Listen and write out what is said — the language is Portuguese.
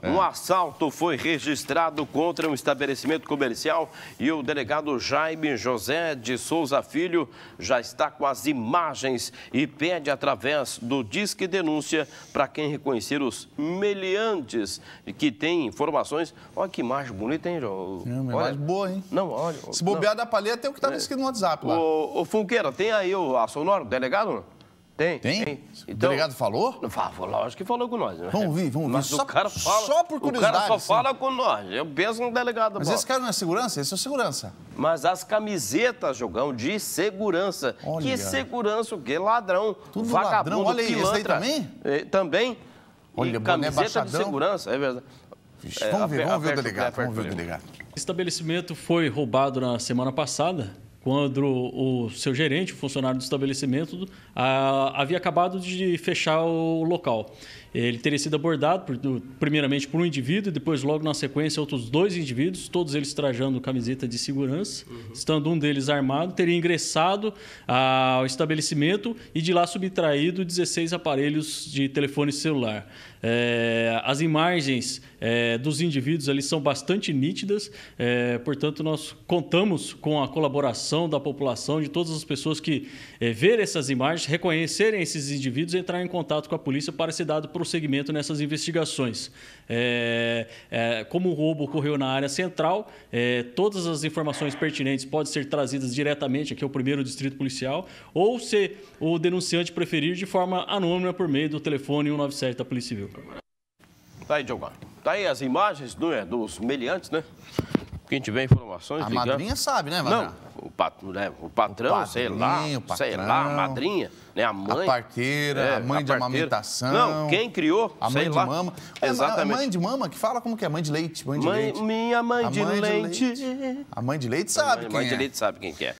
É. Um assalto foi registrado contra um estabelecimento comercial e o delegado Jaime José de Souza Filho já está com as imagens e pede através do Disque Denúncia para quem reconhecer os meliantes que tem informações. Olha que imagem bonita, hein, João? É uma imagem boa, hein? Não, olha. Se bobear não. da palheta, tem o que está é. escrito no WhatsApp lá. Ô, ô Funqueira, tem aí o, a sonora do delegado? Tem? Tem? tem. Então, o delegado falou? Falou, lógico que falou com nós. Né? Vamos vir, vamos vir. Mas só, o cara fala, só por curiosidade. O cara só assim. fala com nós. Eu penso no delegado. Mas esse cara não é segurança? Esse é segurança. Mas as camisetas, Jogão, de segurança. Olha. Que segurança o quê? Ladrão. Tudo vagabundo, ladrão. Olha aí, esse também? É, também. Olha, e camiseta de segurança, é verdade. Vixe, é, vamos ver, vamos ver o delegado. Vamos ver o delegado. O estabelecimento foi roubado na semana passada quando o seu gerente, o funcionário do estabelecimento, havia acabado de fechar o local. Ele teria sido abordado, por, primeiramente, por um indivíduo e depois, logo na sequência, outros dois indivíduos, todos eles trajando camiseta de segurança, uhum. estando um deles armado, teria ingressado ao estabelecimento e de lá subtraído 16 aparelhos de telefone celular. É, as imagens é, dos indivíduos ali são bastante nítidas, é, portanto, nós contamos com a colaboração da população, de todas as pessoas que é, verem essas imagens, reconhecerem esses indivíduos e entrar em contato com a polícia para ser dado prosseguimento nessas investigações. É, é, como o roubo ocorreu na área central, é, todas as informações pertinentes podem ser trazidas diretamente aqui ao primeiro distrito policial, ou se o denunciante preferir de forma anônima por meio do telefone 197 da Polícia Civil. Tá aí, Diogo. Tá aí as imagens do, é, dos meliantes, né? Quem tiver informações... A madrinha sabe, né, madrinha? Não, o, pat, né, o patrão, o sei lá, patrão, sei lá, a madrinha, né, a mãe. A parteira, é, a mãe a de amamentação. Não, quem criou, A mãe de lá. mama. Exatamente. A mãe de mama, que fala como que é? Mãe de leite, mãe de mãe, leite. Minha mãe, de, mãe leite. de, leite. A mãe de leite sabe mãe, quem mãe é. de leite sabe quem que é.